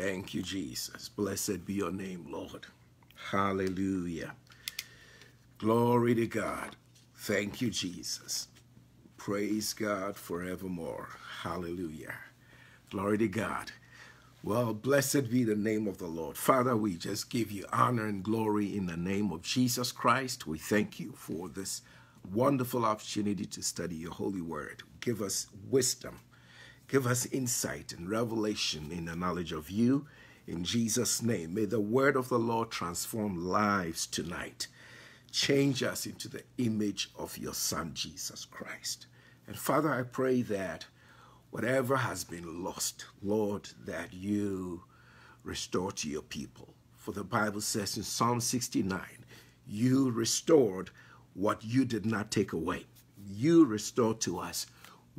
Thank you, Jesus. Blessed be your name, Lord. Hallelujah. Glory to God. Thank you, Jesus. Praise God forevermore. Hallelujah. Glory to God. Well, blessed be the name of the Lord. Father, we just give you honor and glory in the name of Jesus Christ. We thank you for this wonderful opportunity to study your holy word. Give us wisdom. Give us insight and revelation in the knowledge of you. In Jesus' name, may the word of the Lord transform lives tonight. Change us into the image of your Son, Jesus Christ. And Father, I pray that whatever has been lost, Lord, that you restore to your people. For the Bible says in Psalm 69, you restored what you did not take away. You restore to us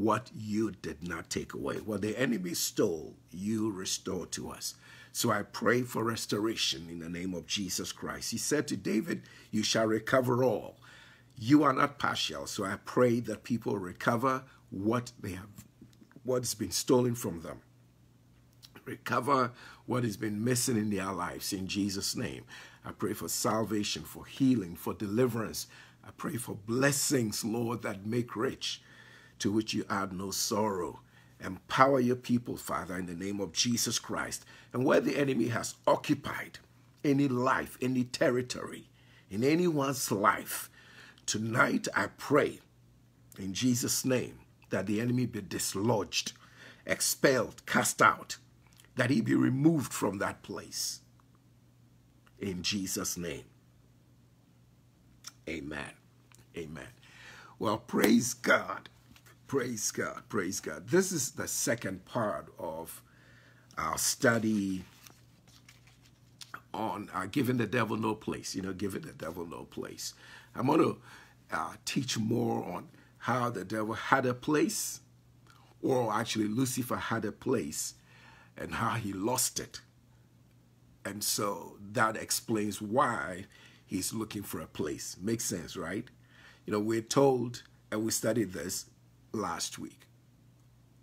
what you did not take away. What the enemy stole, you restore to us. So I pray for restoration in the name of Jesus Christ. He said to David, You shall recover all. You are not partial. So I pray that people recover what they have what's been stolen from them. Recover what has been missing in their lives in Jesus' name. I pray for salvation, for healing, for deliverance. I pray for blessings, Lord, that make rich, to which you add no sorrow. Empower your people, Father, in the name of Jesus Christ. And where the enemy has occupied any life, any territory, in anyone's life, tonight I pray in Jesus' name that the enemy be dislodged, expelled, cast out, that he be removed from that place. In Jesus' name. Amen. Amen. Well, praise God. Praise God. Praise God. This is the second part of our study on uh, giving the devil no place. You know, giving the devil no place. I'm going to uh, teach more on how the devil had a place, or actually Lucifer had a place, and how he lost it. And so that explains why he's looking for a place. Makes sense, right? You know, we're told, and we studied this last week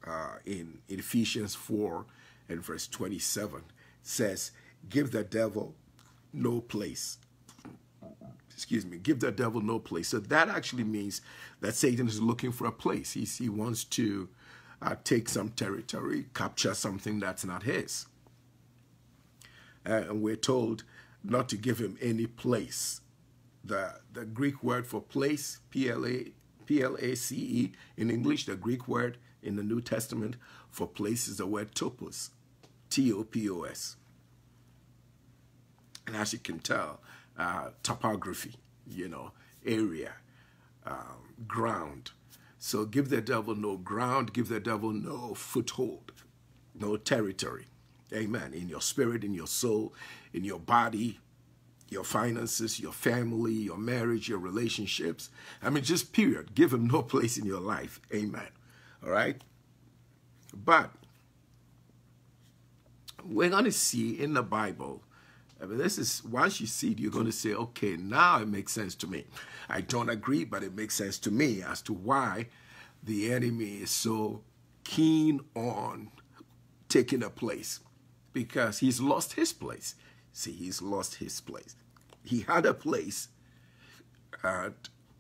uh, in, Ephesians 4 and verse 27, says, Give the devil no place excuse me, give the devil no place. So that actually means that Satan is looking for a place. He's, he wants to uh, take some territory, capture something that's not his. Uh, and we're told not to give him any place. The, the Greek word for place, P-L-A, P-L-A-C-E, in English, the Greek word in the New Testament for place is the word topos, T-O-P-O-S. And as you can tell, uh, topography, you know, area, um, ground. So give the devil no ground, give the devil no foothold, no territory. Amen. In your spirit, in your soul, in your body, your finances, your family, your marriage, your relationships. I mean, just period. Give him no place in your life. Amen. All right? But we're going to see in the Bible I mean, this is once you see it, you're going to say, okay, now it makes sense to me. I don't agree, but it makes sense to me as to why the enemy is so keen on taking a place because he's lost his place. See, he's lost his place. He had a place and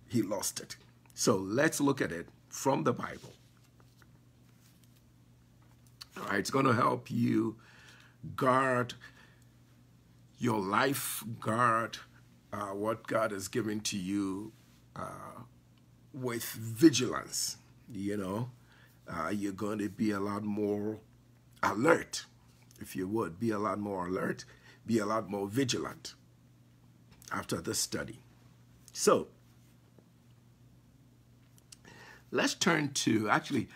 he lost it. So let's look at it from the Bible. All right, it's going to help you guard your life guard uh, what God has given to you uh, with vigilance. You know, uh, you're going to be a lot more alert, if you would, be a lot more alert, be a lot more vigilant after this study. So, let's turn to actually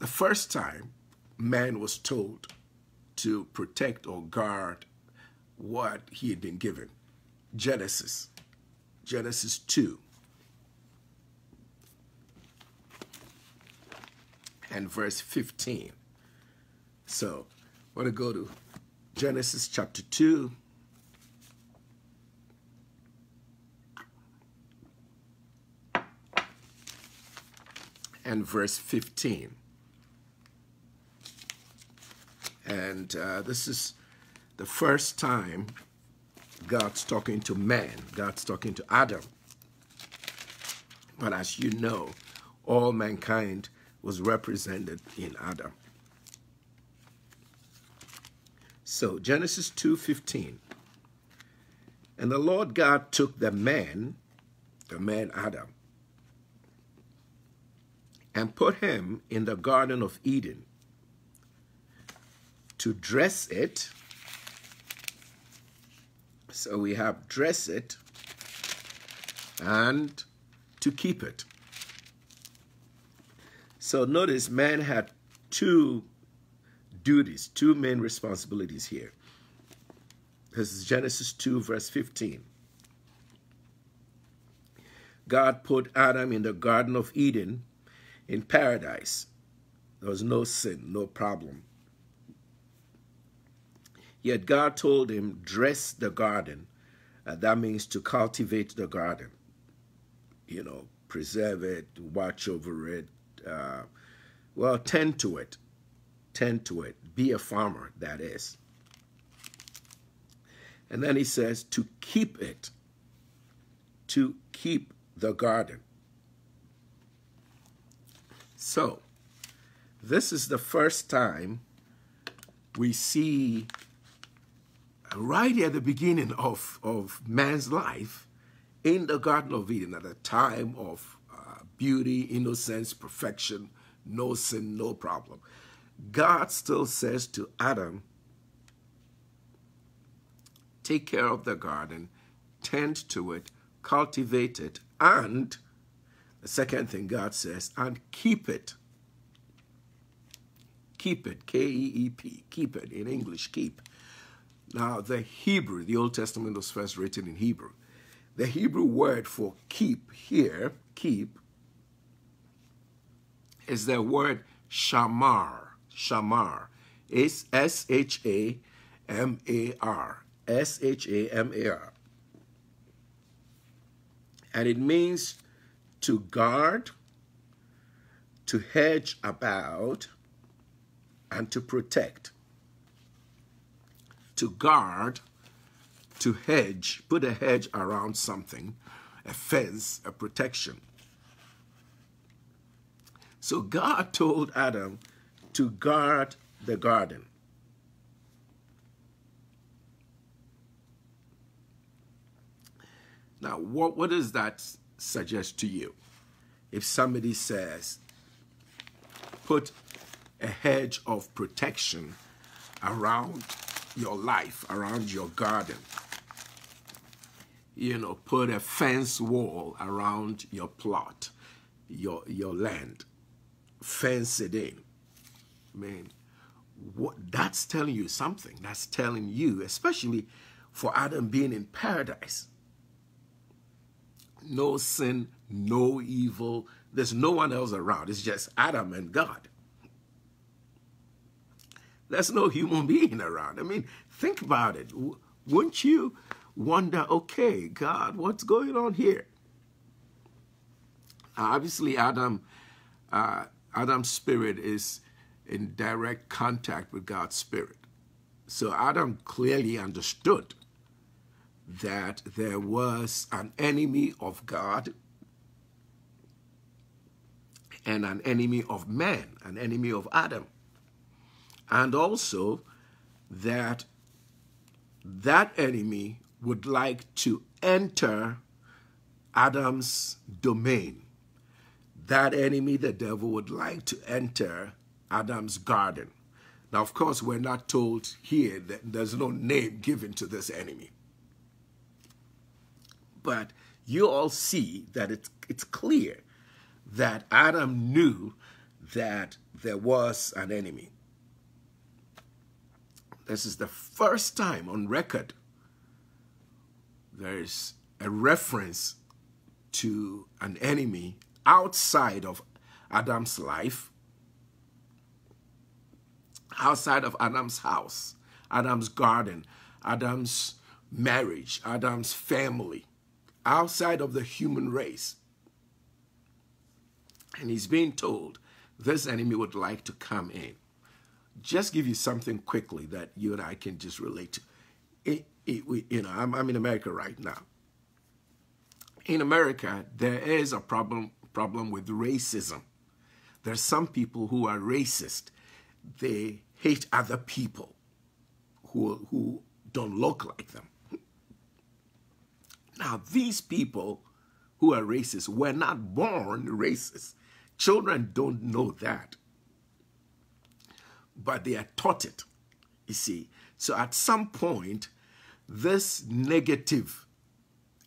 the first time man was told to protect or guard what he had been given. Genesis, Genesis 2. And verse 15. So, I want to go to Genesis chapter 2. And verse 15. And uh, this is the first time God's talking to man, God's talking to Adam. But as you know, all mankind was represented in Adam. So Genesis 2:15. And the Lord God took the man, the man Adam, and put him in the garden of Eden to dress it. So we have dress it and to keep it. So notice man had two duties, two main responsibilities here. This is Genesis 2, verse 15. God put Adam in the Garden of Eden in paradise. There was no sin, no problem. Yet God told him, dress the garden. Uh, that means to cultivate the garden. You know, preserve it, watch over it, uh, well, tend to it. Tend to it. Be a farmer, that is. And then he says to keep it, to keep the garden. So, this is the first time we see right at the beginning of, of man's life in the Garden of Eden at a time of uh, beauty, innocence, perfection, no sin, no problem. God still says to Adam, take care of the garden, tend to it, cultivate it, and the second thing God says, and keep it. Keep it, K E E P, keep it in English, keep. Now, the Hebrew, the Old Testament was first written in Hebrew. The Hebrew word for keep here, keep, is the word shamar. Shamar. It's S H A M A R. S H A M A R. And it means to guard, to hedge about, and to protect. To guard, to hedge, put a hedge around something, a fence, a protection. So God told Adam to guard the garden. Now, what, what does that suggest to you? If somebody says, put a hedge of protection around your life, around your garden, you know, put a fence wall around your plot, your, your land, fence it in. I mean, what, that's telling you something. That's telling you, especially for Adam being in paradise, no sin, no evil. There's no one else around. It's just Adam and God. There's no human being around. I mean, think about it. Wouldn't you wonder, okay, God, what's going on here? Obviously, Adam, uh, Adam's spirit is in direct contact with God's spirit. So Adam clearly understood that there was an enemy of God and an enemy of man, an enemy of Adam. And also that that enemy would like to enter Adam's domain. That enemy, the devil, would like to enter Adam's garden. Now, of course, we're not told here that there's no name given to this enemy. But you all see that it's, it's clear that Adam knew that there was an enemy. This is the first time on record there's a reference to an enemy outside of Adam's life, outside of Adam's house, Adam's garden, Adam's marriage, Adam's family outside of the human race. And he's being told this enemy would like to come in. just give you something quickly that you and I can just relate to. It, it, we, you know, I'm, I'm in America right now. In America, there is a problem problem with racism. There's some people who are racist. They hate other people who, who don't look like them. Now, these people who are racist were not born racist. Children don't know that. But they are taught it, you see. So at some point, this negative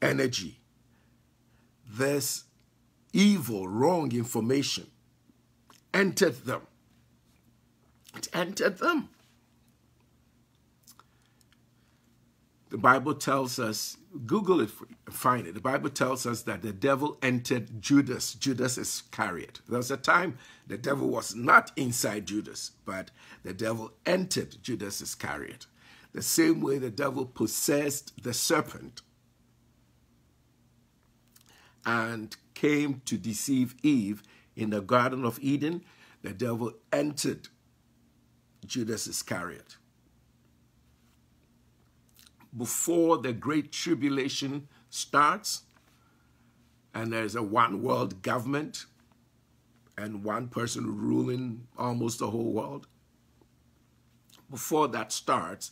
energy, this evil, wrong information entered them. It entered them. The Bible tells us, Google it, find it. The Bible tells us that the devil entered Judas, Judas Iscariot. There was a time the devil was not inside Judas, but the devil entered Judas Iscariot. The same way the devil possessed the serpent and came to deceive Eve in the Garden of Eden, the devil entered Judas Iscariot before the great tribulation starts and there's a one world government and one person ruling almost the whole world. Before that starts,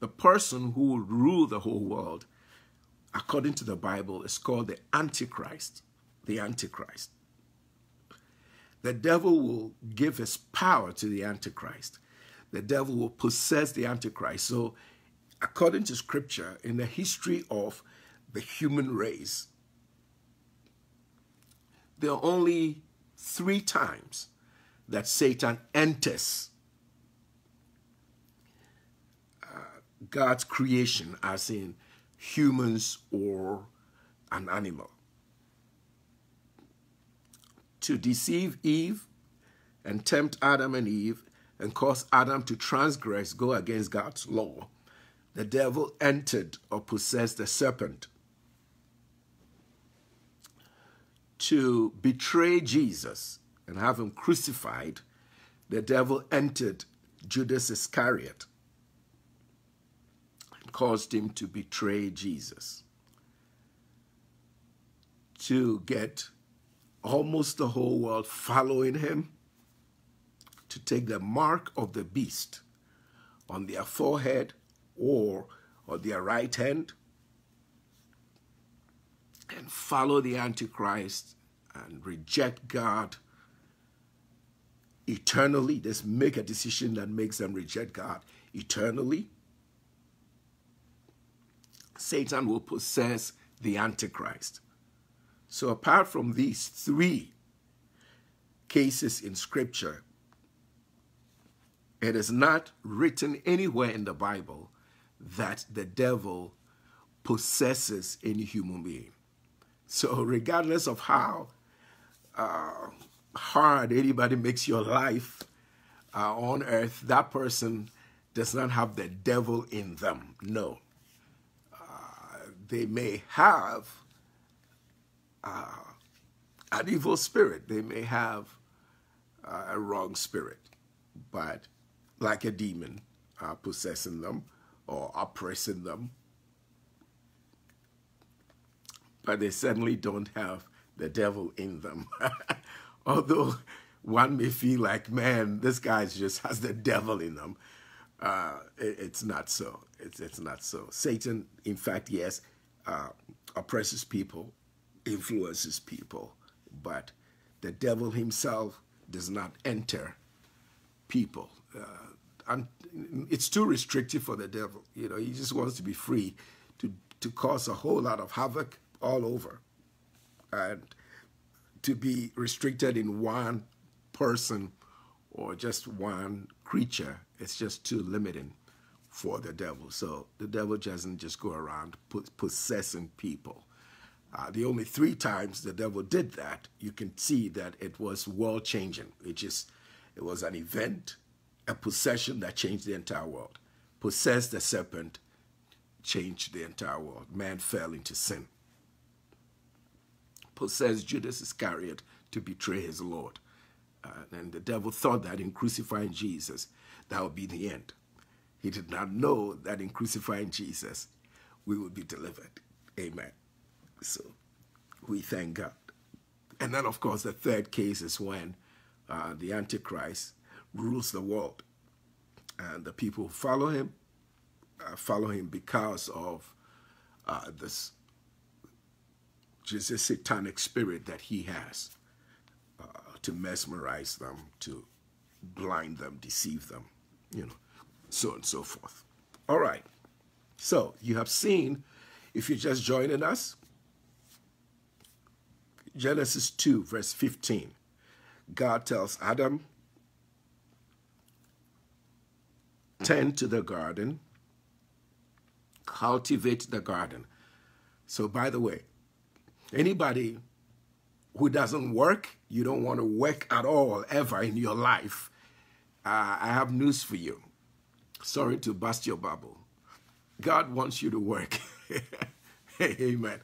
the person who will rule the whole world, according to the Bible, is called the Antichrist. The Antichrist. The devil will give his power to the Antichrist. The devil will possess the Antichrist. So according to scripture, in the history of the human race, there are only three times that Satan enters uh, God's creation, as in humans or an animal. To deceive Eve and tempt Adam and Eve and cause Adam to transgress, go against God's law the devil entered or possessed the serpent to betray Jesus and have him crucified, the devil entered Judas Iscariot and caused him to betray Jesus. To get almost the whole world following him, to take the mark of the beast on their forehead or on their right hand and follow the Antichrist and reject God eternally. Just make a decision that makes them reject God eternally. Satan will possess the Antichrist. So, apart from these three cases in Scripture, it is not written anywhere in the Bible that the devil possesses any human being. So, regardless of how uh, hard anybody makes your life uh, on earth, that person does not have the devil in them. No. Uh, they may have uh, an evil spirit, they may have uh, a wrong spirit, but like a demon uh, possessing them or oppressing them. But they certainly don't have the devil in them. Although one may feel like, man, this guy just has the devil in them. Uh, it, it's not so. It's, it's not so. Satan, in fact, yes, uh, oppresses people, influences people, but the devil himself does not enter people. Uh, and it's too restrictive for the devil. You know, he just wants to be free to to cause a whole lot of havoc all over, and to be restricted in one person or just one creature. It's just too limiting for the devil. So the devil doesn't just go around possessing people. Uh, the only three times the devil did that, you can see that it was world changing. It just, it was an event a possession that changed the entire world. Possessed the serpent, changed the entire world. Man fell into sin. Possessed Judas Iscariot to betray his Lord. Uh, and the devil thought that in crucifying Jesus, that would be the end. He did not know that in crucifying Jesus, we would be delivered. Amen. So we thank God. And then, of course, the third case is when uh, the Antichrist rules the world. And the people who follow him uh, follow him because of uh, this just satanic spirit that he has uh, to mesmerize them, to blind them, deceive them, you know, so and so forth. All right. So you have seen, if you're just joining us, Genesis 2, verse 15. God tells Adam, tend to the garden, cultivate the garden. So, by the way, anybody who doesn't work, you don't want to work at all ever in your life, uh, I have news for you. Sorry to bust your bubble. God wants you to work. Amen.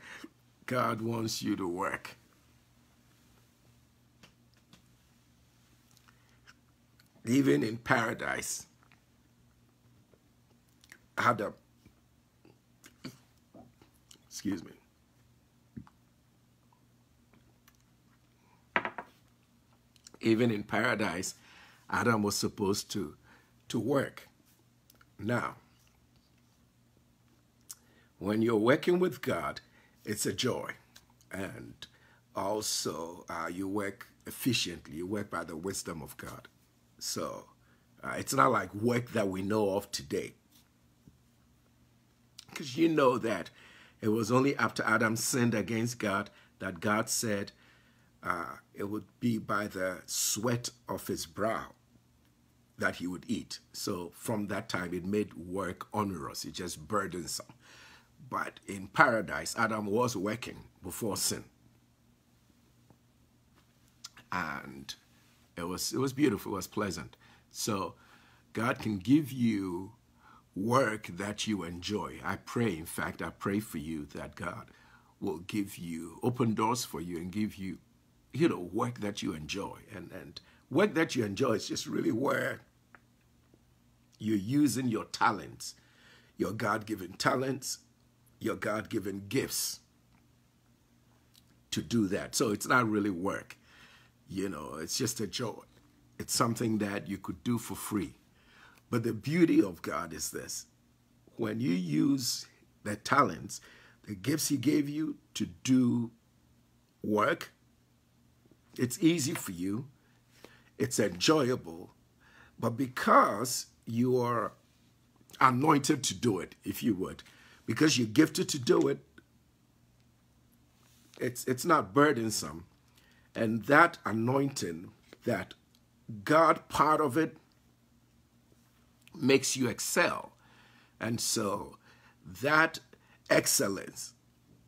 God wants you to work. Even in paradise, Adam, excuse me, even in paradise, Adam was supposed to, to work. Now, when you're working with God, it's a joy. And also, uh, you work efficiently, you work by the wisdom of God. So, uh, it's not like work that we know of today. Because you know that it was only after Adam sinned against God that God said, uh, it would be by the sweat of his brow that he would eat. So from that time, it made work onerous, it just burdensome. But in paradise, Adam was working before sin. And it was, it was beautiful, it was pleasant. So God can give you work that you enjoy. I pray, in fact, I pray for you that God will give you, open doors for you and give you you know, work that you enjoy. And, and work that you enjoy is just really where you're using your talents, your God given talents, your God given gifts to do that. So it's not really work, you know, it's just a joy. It's something that you could do for free. But the beauty of God is this. When you use the talents, the gifts He gave you to do work, it's easy for you, it's enjoyable, but because you are anointed to do it, if you would, because you're gifted to do it, it's, it's not burdensome. And that anointing, that God part of it, makes you excel. And so that excellence,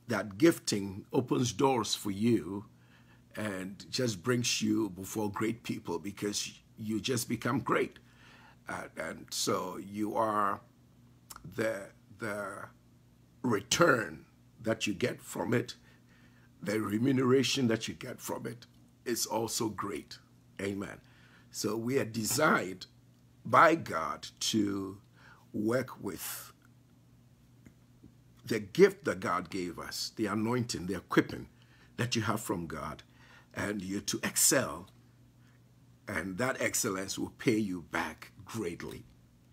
that gifting opens doors for you and just brings you before great people because you just become great. Uh, and so you are the, the return that you get from it, the remuneration that you get from it is also great. Amen. So we are designed by God to work with the gift that God gave us, the anointing, the equipping that you have from God, and you to excel. And that excellence will pay you back greatly.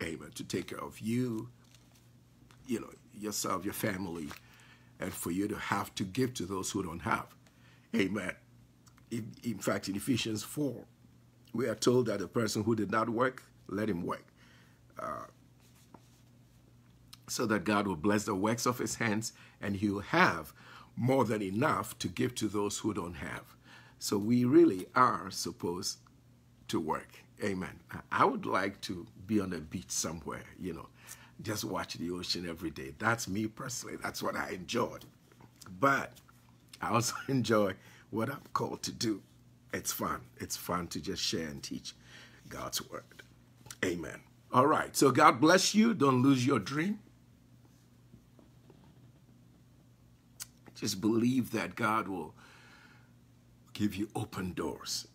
Amen. To take care of you, you know, yourself, your family, and for you to have to give to those who don't have. Amen. In, in fact, in Ephesians 4, we are told that the person who did not work, let him work. Uh, so that God will bless the works of his hands and he will have more than enough to give to those who don't have. So we really are supposed to work. Amen. I would like to be on a beach somewhere, you know, just watch the ocean every day. That's me personally. That's what I enjoy. But I also enjoy what I'm called to do. It's fun. It's fun to just share and teach God's word. Amen. All right. So God bless you. Don't lose your dream. Just believe that God will give you open doors,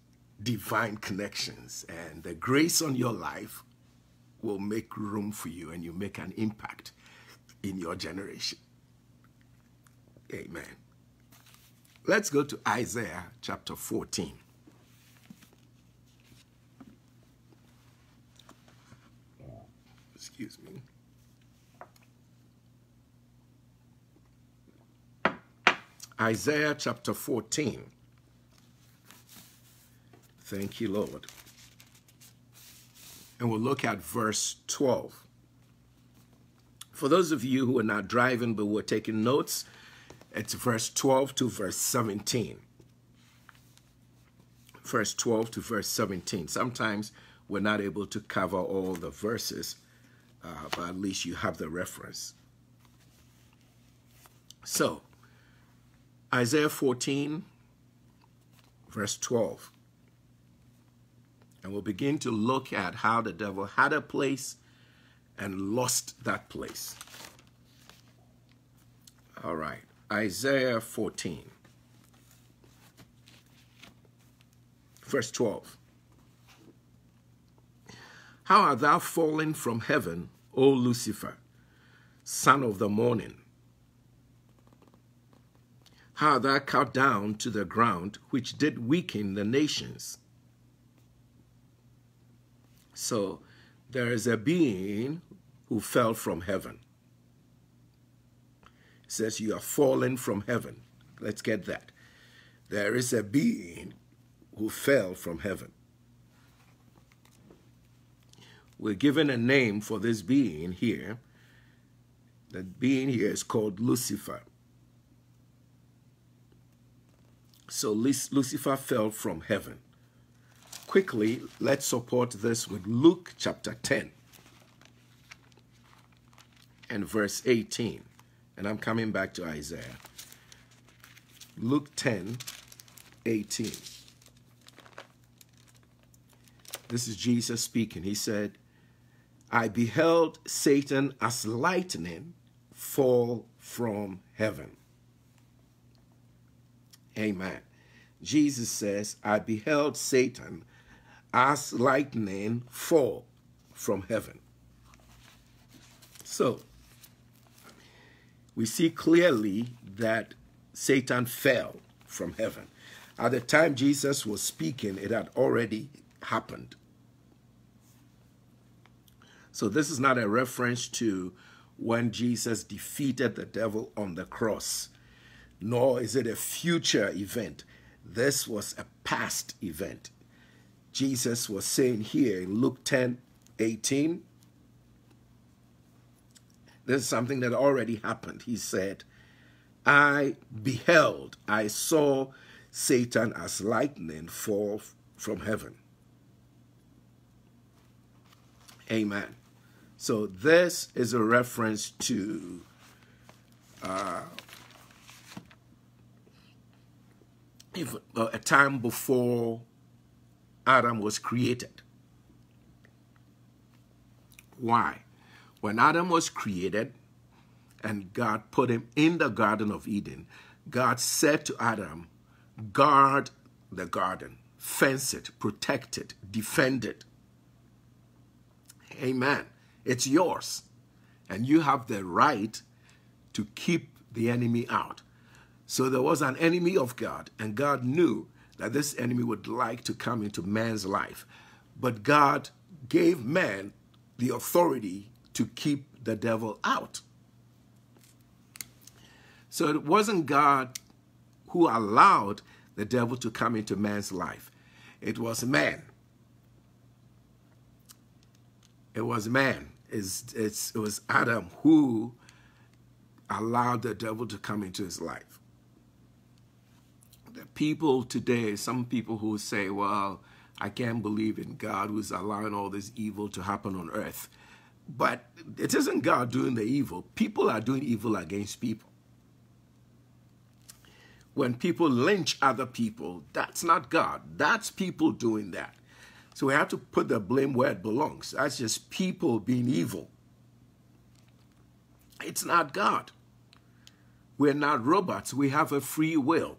divine connections, and the grace on your life will make room for you and you make an impact in your generation. Amen. Let's go to Isaiah chapter 14. Excuse me. Isaiah chapter 14. Thank you, Lord. And we'll look at verse 12. For those of you who are not driving but were taking notes, it's verse 12 to verse 17. Verse 12 to verse 17. Sometimes we're not able to cover all the verses, uh, but at least you have the reference. So, Isaiah 14, verse 12. And we'll begin to look at how the devil had a place and lost that place. All right, Isaiah 14, verse 12. How art thou fallen from heaven, O Lucifer, son of the morning? How thou cut down to the ground, which did weaken the nations. So there is a being who fell from heaven. It says you are fallen from heaven. Let's get that. There is a being who fell from heaven. We're given a name for this being here. That being here is called Lucifer. So Lucifer fell from heaven. Quickly, let's support this with Luke chapter 10 and verse 18. And I'm coming back to Isaiah. Luke 10, 18. This is Jesus speaking. He said, I beheld Satan as lightning fall from heaven. Amen. Jesus says, I beheld Satan as lightning fall from heaven. So, we see clearly that Satan fell from heaven. At the time Jesus was speaking, it had already happened. So, this is not a reference to when Jesus defeated the devil on the cross nor is it a future event. This was a past event. Jesus was saying here in Luke 10 18, this is something that already happened. He said, I beheld, I saw Satan as lightning fall from heaven. Amen. So this is a reference to uh, if, uh, a time before Adam was created. Why? When Adam was created and God put him in the Garden of Eden, God said to Adam, guard the garden, fence it, protect it, defend it. Amen. It's yours. And you have the right to keep the enemy out. So there was an enemy of God, and God knew that this enemy would like to come into man's life. But God gave man the authority to keep the devil out. So it wasn't God who allowed the devil to come into man's life. It was man. It was man. It's, it's, it was Adam who allowed the devil to come into his life people today, some people who say, well, I can't believe in God who's allowing all this evil to happen on earth. But it isn't God doing the evil. People are doing evil against people. When people lynch other people, that's not God. That's people doing that. So we have to put the blame where it belongs. That's just people being evil. It's not God. We're not robots. We have a free will.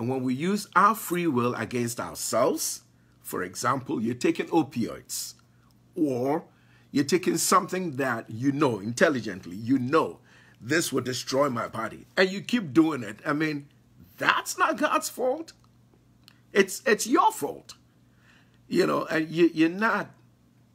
And when we use our free will against ourselves, for example, you're taking opioids, or You're taking something that you know intelligently, you know this will destroy my body, and you keep doing it. I mean, that's not God's fault. It's it's your fault. You know, and you, you're not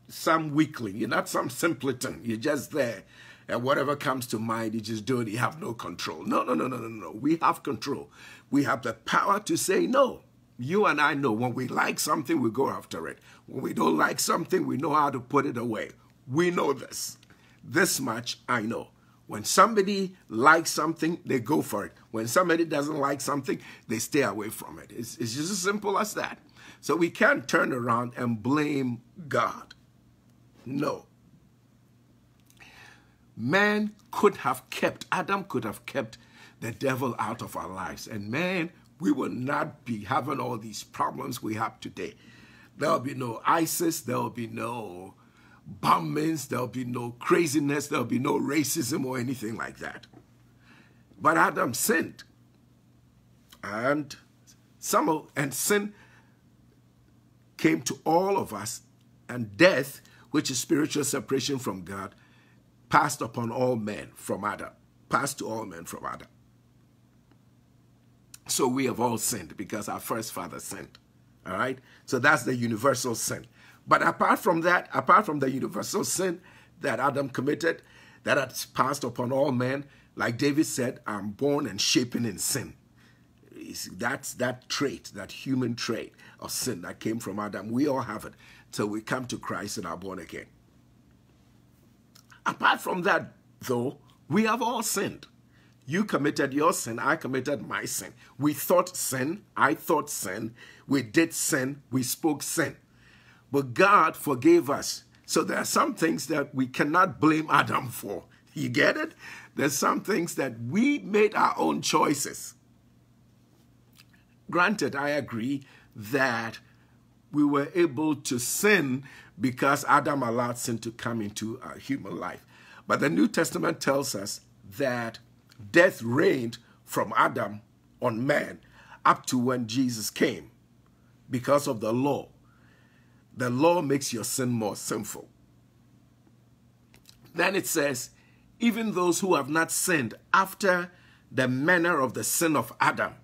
some weakling. You're not some simpleton. You're just there. And whatever comes to mind, you just do it. You have no control. No, no, no, no, no, no. We have control. We have the power to say no. You and I know when we like something, we go after it. When we don't like something, we know how to put it away. We know this. This much I know. When somebody likes something, they go for it. When somebody doesn't like something, they stay away from it. It's, it's just as simple as that. So we can't turn around and blame God. No. Man could have kept, Adam could have kept the devil out of our lives. And man, we will not be having all these problems we have today. There'll be no ISIS, there'll be no bombings, there'll be no craziness, there'll be no racism or anything like that. But Adam sinned. And some of, and sin came to all of us, and death, which is spiritual separation from God, passed upon all men from Adam, passed to all men from Adam. So we have all sinned because our first father sinned. All right? So that's the universal sin. But apart from that, apart from the universal sin that Adam committed, that has passed upon all men, like David said, I'm born and shapen in sin. That's that trait, that human trait of sin that came from Adam. We all have it till we come to Christ and are born again. Apart from that, though, we have all sinned. You committed your sin, I committed my sin. We thought sin, I thought sin, we did sin, we spoke sin. But God forgave us. So there are some things that we cannot blame Adam for. You get it? There's some things that we made our own choices. Granted, I agree that we were able to sin because Adam allowed sin to come into our human life. But the New Testament tells us that death reigned from Adam on man up to when Jesus came because of the law. The law makes your sin more sinful. Then it says, even those who have not sinned after the manner of the sin of Adam,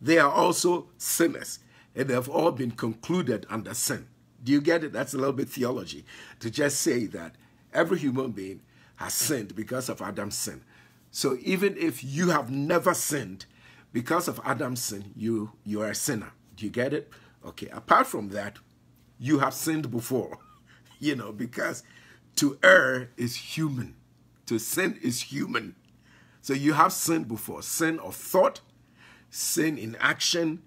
they are also sinners, and they have all been concluded under sin. Do you get it? That's a little bit theology to just say that every human being has sinned because of Adam's sin. So even if you have never sinned, because of Adam's sin, you, you are a sinner. Do you get it? Okay, apart from that, you have sinned before, you know, because to err is human, to sin is human. So you have sinned before sin of thought, sin in action,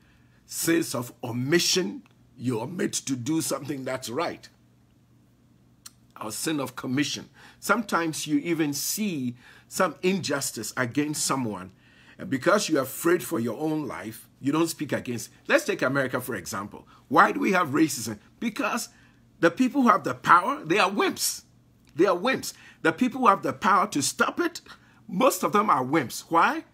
sins of omission. You omit to do something that's right. Or sin of commission. Sometimes you even see some injustice against someone, and because you're afraid for your own life, you don't speak against. Let's take America, for example. Why do we have racism? Because the people who have the power, they are wimps. They are wimps. The people who have the power to stop it, most of them are wimps. Why?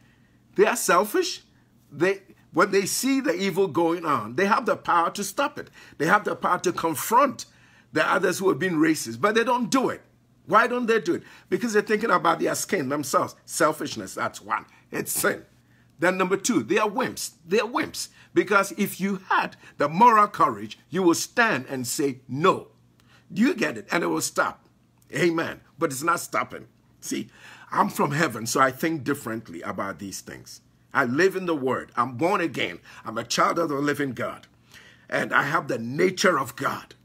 They are selfish. They when they see the evil going on, they have the power to stop it. They have the power to confront the others who have been racist, but they don't do it. Why don't they do it? Because they're thinking about their skin themselves. Selfishness, that's one. It's sin. Then number two, they are wimps. They are wimps. Because if you had the moral courage, you will stand and say no. Do you get it? And it will stop. Amen. But it's not stopping. See, I'm from heaven, so I think differently about these things. I live in the Word. I'm born again. I'm a child of the living God. And I have the nature of God.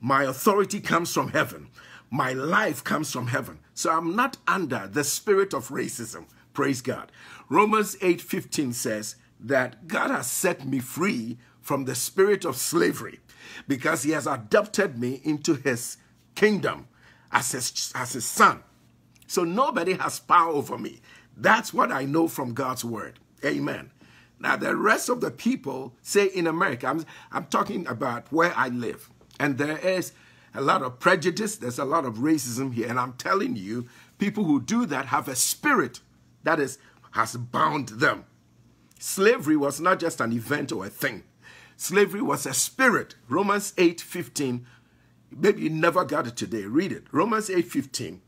My authority comes from heaven. My life comes from heaven. So I'm not under the spirit of racism. Praise God. Romans 8:15 says that God has set me free from the spirit of slavery because he has adopted me into his kingdom as his, as his son. So nobody has power over me. That's what I know from God's word. Amen. Now, the rest of the people, say in America, I'm, I'm talking about where I live, and there is a lot of prejudice, there's a lot of racism here. And I'm telling you, people who do that have a spirit that is has bound them. Slavery was not just an event or a thing. Slavery was a spirit. Romans 8 15 maybe you never got it today. Read it. Romans 8:15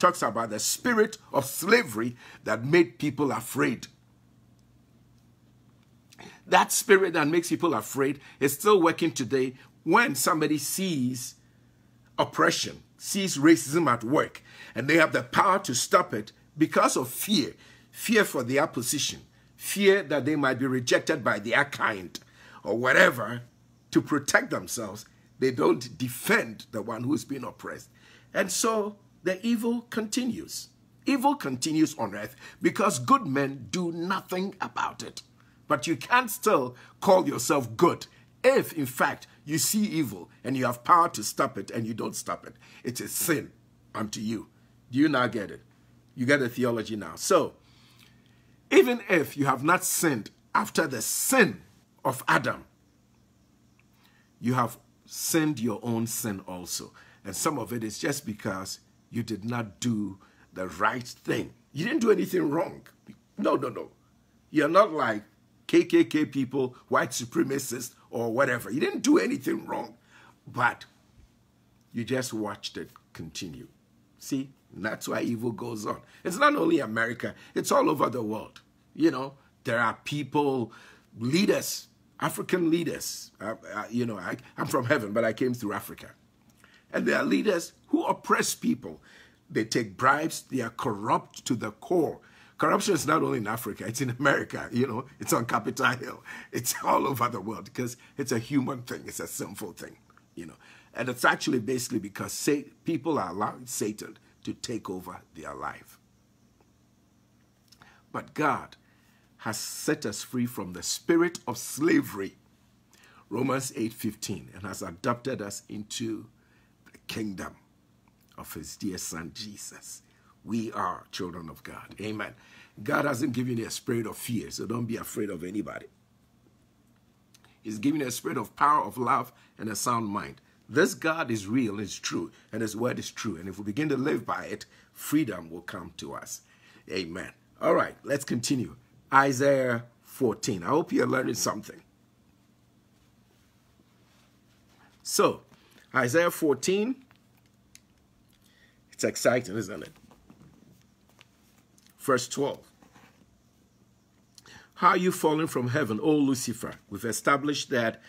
talks about the spirit of slavery that made people afraid. That spirit that makes people afraid is still working today when somebody sees oppression, sees racism at work, and they have the power to stop it because of fear fear for their position, fear that they might be rejected by their kind, or whatever, to protect themselves, they don't defend the one who's being oppressed. And so the evil continues. Evil continues on earth because good men do nothing about it. But you can't still call yourself good if, in fact, you see evil and you have power to stop it and you don't stop it. It's a sin unto you. Do you now get it? You get the theology now. So, even if you have not sinned after the sin of Adam, you have sinned your own sin also. And some of it is just because you did not do the right thing. You didn't do anything wrong. No, no, no. You're not like KKK people, white supremacists, or whatever. You didn't do anything wrong, but you just watched it continue. See, that's why evil goes on. It's not only America, it's all over the world. You know, there are people, leaders, African leaders. Uh, uh, you know, I, I'm from heaven, but I came through Africa. And there are leaders who oppress people. They take bribes, they are corrupt to the core. Corruption is not only in Africa, it's in America, you know, it's on Capitol Hill. It's all over the world because it's a human thing, it's a sinful thing, you know. And it's actually basically because people are allowing Satan to take over their life. But God has set us free from the spirit of slavery, Romans 8:15, and has adopted us into kingdom of his dear son Jesus. We are children of God. Amen. God hasn't given you a spirit of fear, so don't be afraid of anybody. He's giving you a spirit of power, of love, and a sound mind. This God is real is true, and His word is true. And if we begin to live by it, freedom will come to us. Amen. All right, let's continue. Isaiah 14. I hope you're learning something. So, Isaiah 14. It's exciting, isn't it? Verse 12. How are you falling from heaven, O Lucifer? We've established that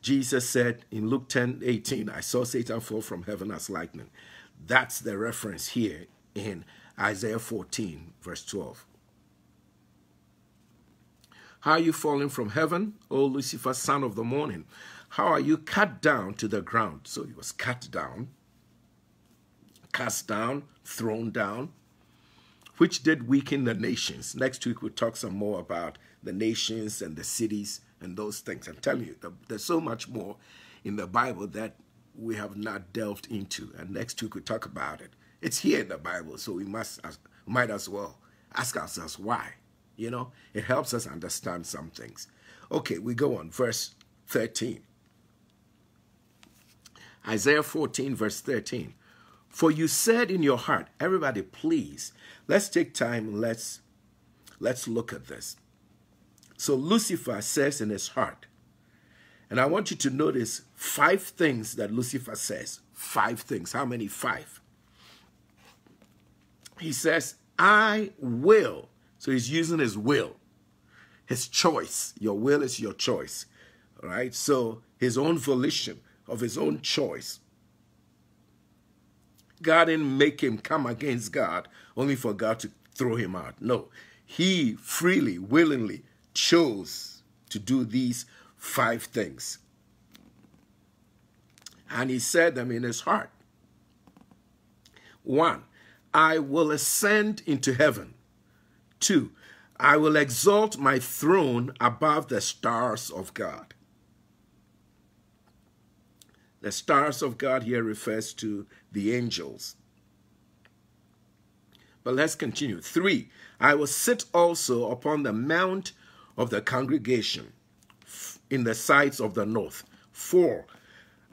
Jesus said in Luke 10 18, I saw Satan fall from heaven as lightning. That's the reference here in Isaiah 14, verse 12. How are you falling from heaven, O Lucifer, son of the morning? How are you cut down to the ground? So he was cut down, cast down, thrown down, which did weaken the nations. Next week we'll talk some more about the nations and the cities and those things. I'm telling you, there's so much more in the Bible that we have not delved into. And next week we'll talk about it. It's here in the Bible, so we must might as well ask ourselves why. You know, it helps us understand some things. Okay, we go on. Verse 13. Isaiah 14, verse 13. For you said in your heart, everybody, please, let's take time, let's let's look at this. So Lucifer says in his heart, and I want you to notice five things that Lucifer says. Five things. How many? Five. He says, I will. So he's using his will, his choice. Your will is your choice. right? So his own volition of his own choice. God didn't make him come against God only for God to throw him out. No. He freely, willingly chose to do these five things. And he said them in his heart. One, I will ascend into heaven. Two, I will exalt my throne above the stars of God. The stars of God here refers to the angels. But let's continue. Three, I will sit also upon the mount of the congregation in the sides of the north. Four,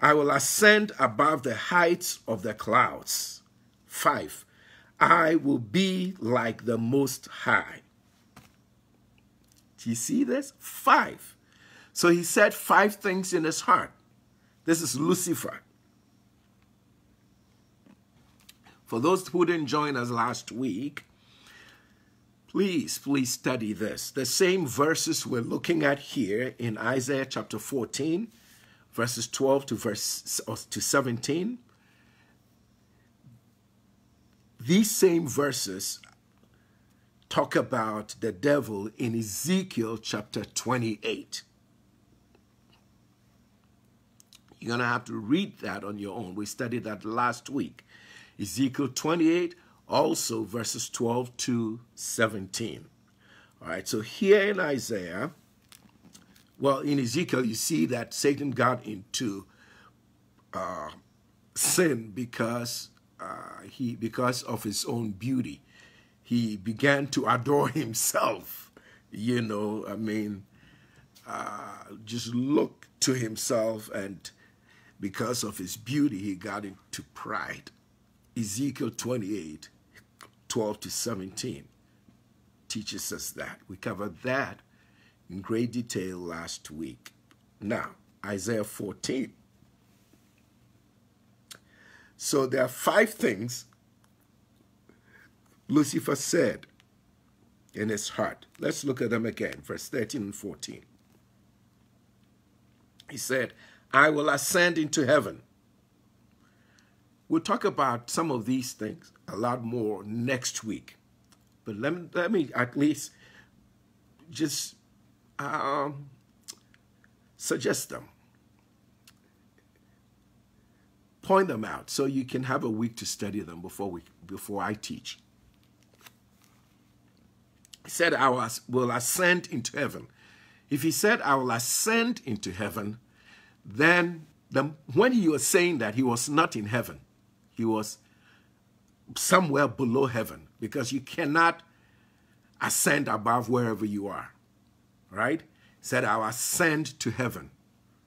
I will ascend above the heights of the clouds. Five, I will be like the Most High. Do you see this? Five. So he said five things in his heart. This is Lucifer. For those who didn't join us last week, please, please study this. The same verses we're looking at here in Isaiah chapter 14, verses 12 to verse to 17. These same verses talk about the devil in Ezekiel chapter 28. You're going to have to read that on your own. We studied that last week. Ezekiel 28, also verses 12 to 17. All right, so here in Isaiah, well, in Ezekiel, you see that Satan got into uh, sin because uh, he because of his own beauty. He began to adore himself. You know, I mean, uh, just look to himself, and because of his beauty, he got into pride. Ezekiel 28, 12 to 17 teaches us that. We covered that in great detail last week. Now, Isaiah 14. So there are five things Lucifer said in his heart. Let's look at them again, verse 13 and 14. He said, I will ascend into heaven. We'll talk about some of these things a lot more next week. But let me, let me at least just um, suggest them. Point them out so you can have a week to study them before, we, before I teach. He said, I will ascend into heaven. If he said, I will ascend into heaven, then the, when he was saying that, he was not in heaven. He was somewhere below heaven because you cannot ascend above wherever you are. Right? He said, I'll ascend to heaven.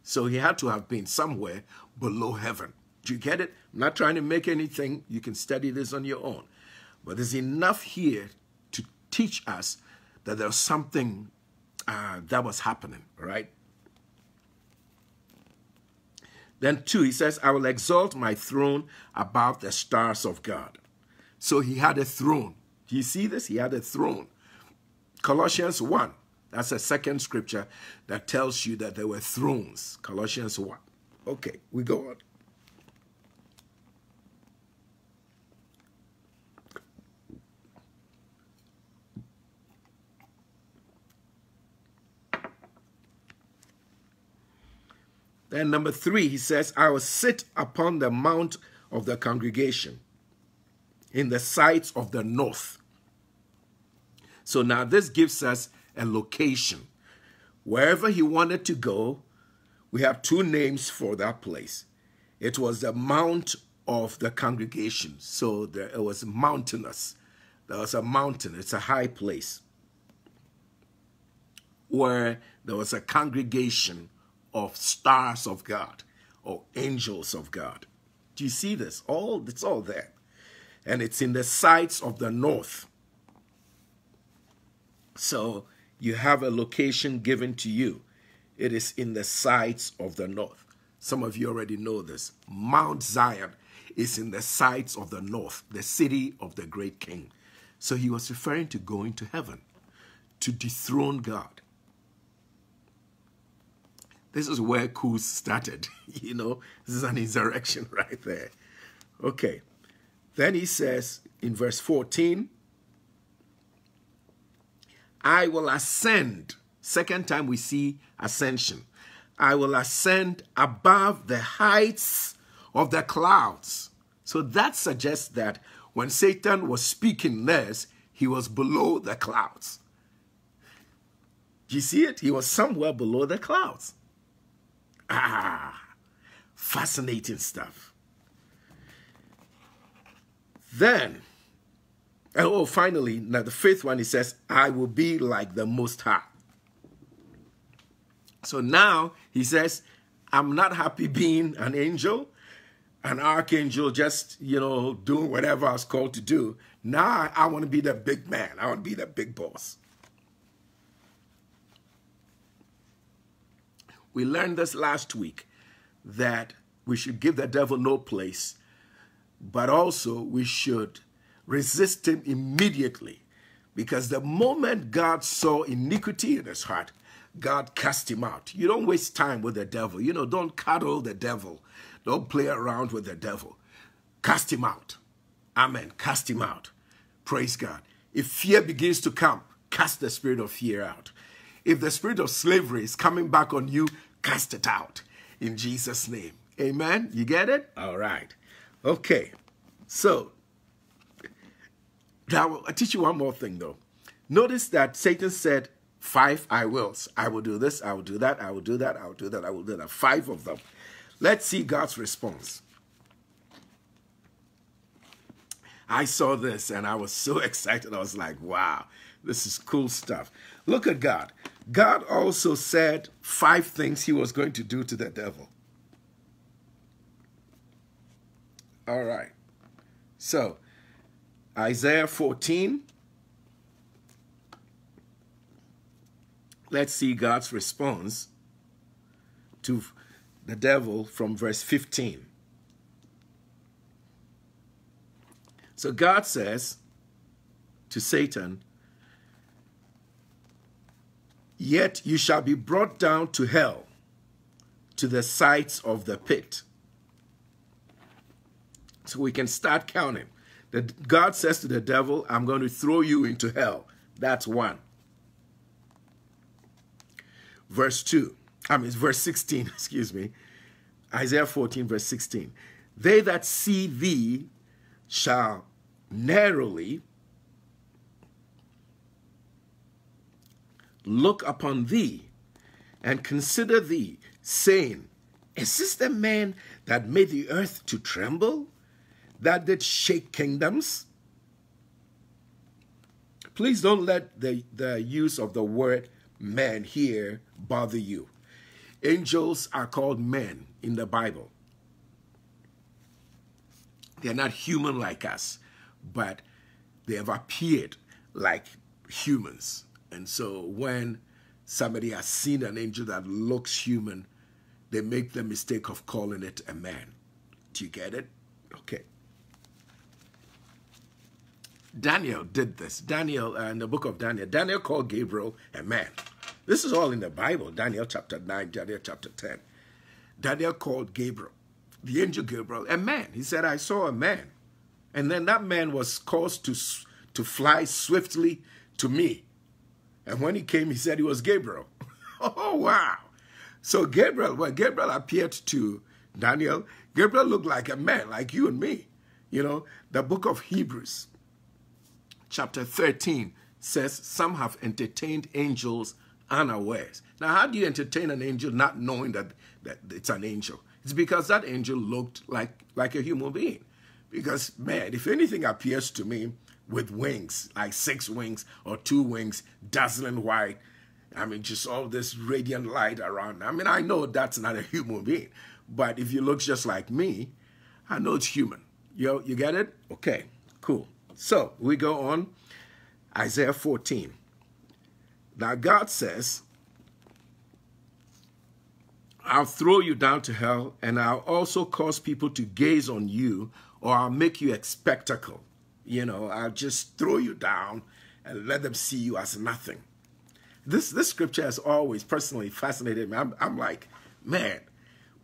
So he had to have been somewhere below heaven. Do you get it? I'm not trying to make anything. You can study this on your own. But there's enough here to teach us that there's something uh, that was happening, right? Then, two, he says, I will exalt my throne above the stars of God. So he had a throne. Do you see this? He had a throne. Colossians 1, that's a second scripture that tells you that there were thrones. Colossians 1. Okay, we go on. Then, number three, he says, I will sit upon the mount of the congregation in the sides of the north. So now this gives us a location. Wherever he wanted to go, we have two names for that place. It was the mount of the congregation. So there, it was mountainous. There was a mountain, it's a high place where there was a congregation of stars of God or angels of God. Do you see this? All it's all there. And it's in the sides of the north. So you have a location given to you. It is in the sides of the north. Some of you already know this. Mount Zion is in the sides of the north, the city of the great king. So he was referring to going to heaven to dethrone God. This is where coups started. you know, this is an insurrection right there. Okay. Then he says in verse 14, I will ascend. Second time we see ascension. I will ascend above the heights of the clouds. So that suggests that when Satan was speaking this, he was below the clouds. Do you see it? He was somewhere below the clouds. Ah, fascinating stuff. Then, oh, finally, now the fifth one, he says, I will be like the Most High. So now he says, I'm not happy being an angel, an archangel, just, you know, doing whatever I was called to do. Now I, I want to be the big man. I want to be the big boss. We learned this last week that we should give the devil no place but also we should resist him immediately. Because the moment God saw iniquity in his heart, God cast him out. You don't waste time with the devil. You know, don't cuddle the devil. Don't play around with the devil. Cast him out. Amen. Cast him out. Praise God. If fear begins to come, cast the spirit of fear out. If the spirit of slavery is coming back on you, cast it out in Jesus' name. Amen. You get it? All right. Okay. So, now I'll teach you one more thing though. Notice that Satan said, Five I wills. I will do this, I will do that, I will do that, I will do that, I will do that. Five of them. Let's see God's response. I saw this and I was so excited. I was like, wow, this is cool stuff. Look at God. God also said five things he was going to do to the devil. All right. So, Isaiah 14. Let's see God's response to the devil from verse 15. So God says to Satan, Yet you shall be brought down to hell, to the sides of the pit. So we can start counting. That God says to the devil, I'm going to throw you into hell. That's one. Verse 2, I mean, verse 16, excuse me. Isaiah 14, verse 16. They that see thee shall narrowly look upon thee and consider thee, saying, Is this the man that made the earth to tremble, that did shake kingdoms? Please don't let the, the use of the word man here bother you. Angels are called men in the Bible. They're not human like us, but they have appeared like humans. And so when somebody has seen an angel that looks human, they make the mistake of calling it a man. Do you get it? Okay. Daniel did this. Daniel, uh, in the book of Daniel, Daniel called Gabriel a man. This is all in the Bible, Daniel chapter 9, Daniel chapter 10. Daniel called Gabriel, the angel Gabriel, a man. He said, I saw a man. And then that man was caused to, to fly swiftly to me. And when he came, he said he was Gabriel. oh, wow. So Gabriel, when Gabriel appeared to Daniel, Gabriel looked like a man, like you and me. You know, the book of Hebrews, chapter 13, says some have entertained angels unawares. Now, how do you entertain an angel not knowing that, that it's an angel? It's because that angel looked like, like a human being. Because, man, if anything appears to me with wings, like six wings or two wings, dazzling white, I mean, just all this radiant light around. I mean, I know that's not a human being, but if you look just like me, I know it's human. You, you get it? Okay, cool. So we go on Isaiah 14. Now, God says, I'll throw you down to hell, and I'll also cause people to gaze on you or I'll make you a spectacle. You know, I'll just throw you down and let them see you as nothing. This this scripture has always personally fascinated me. I'm, I'm like, man,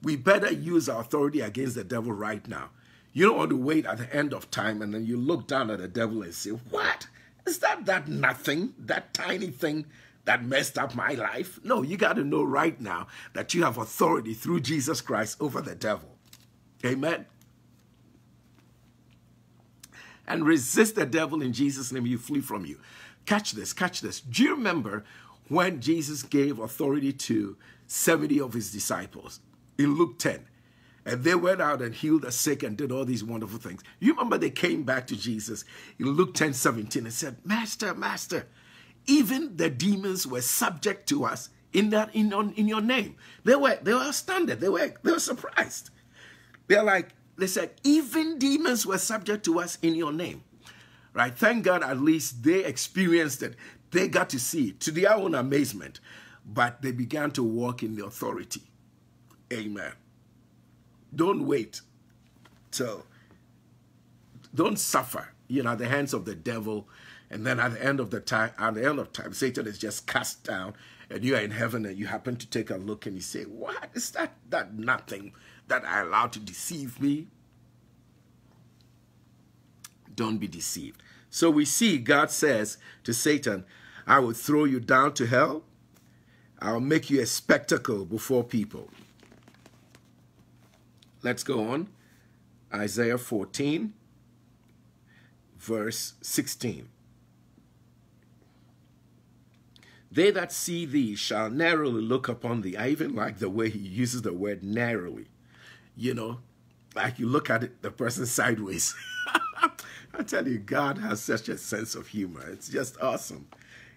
we better use our authority against the devil right now. You don't want to wait at the end of time and then you look down at the devil and say, what? Is that that nothing, that tiny thing that messed up my life? No, you got to know right now that you have authority through Jesus Christ over the devil. Amen and resist the devil in Jesus' name, you flee from you. Catch this, catch this. Do you remember when Jesus gave authority to 70 of his disciples in Luke 10? And they went out and healed the sick and did all these wonderful things. You remember they came back to Jesus in Luke 10 17 and said, Master, Master, even the demons were subject to us in that in, on, in your name. They were they were astounded. They were they were surprised. They're like, they said, even demons were subject to us in your name. Right? Thank God at least they experienced it. They got to see it to their own amazement. But they began to walk in the authority. Amen. Don't wait till don't suffer, you know, at the hands of the devil. And then at the end of the time, at the end of time, Satan is just cast down, and you are in heaven, and you happen to take a look, and you say, "What is that? That nothing that I allowed to deceive me?" Don't be deceived. So we see God says to Satan, "I will throw you down to hell. I'll make you a spectacle before people." Let's go on. Isaiah 14, verse 16. They that see thee shall narrowly look upon thee. I even like the way he uses the word narrowly. You know, like you look at it, the person sideways. I tell you, God has such a sense of humor. It's just awesome.